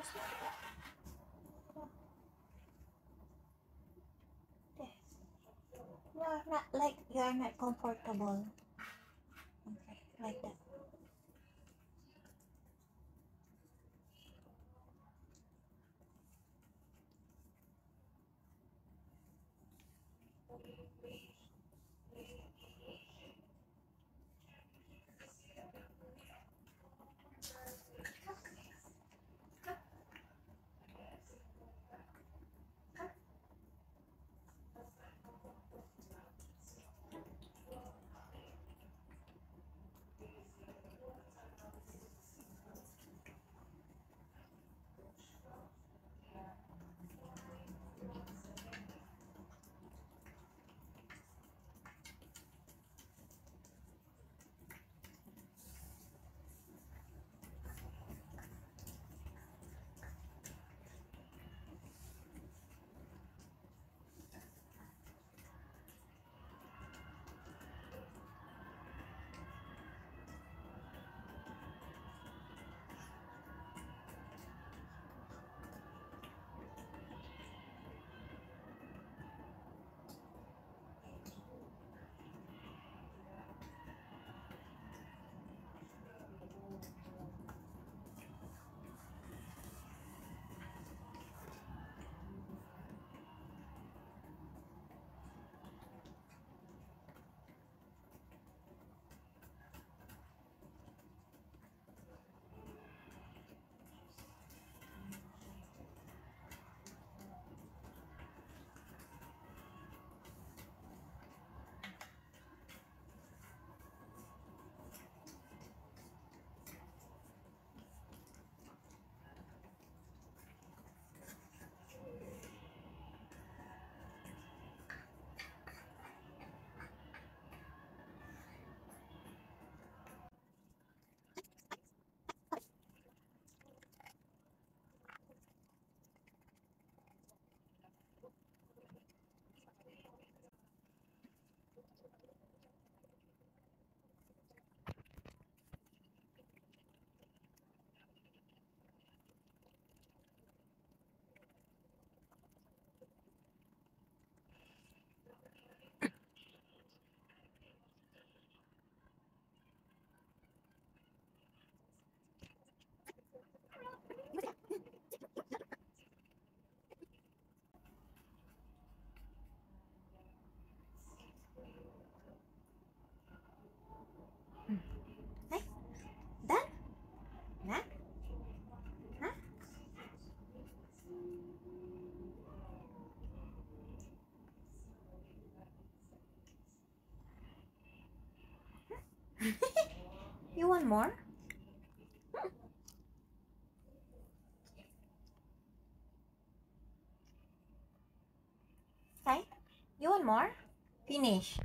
You are not like you are not comfortable. Okay, like that. you want more? Okay. You want more? Finish.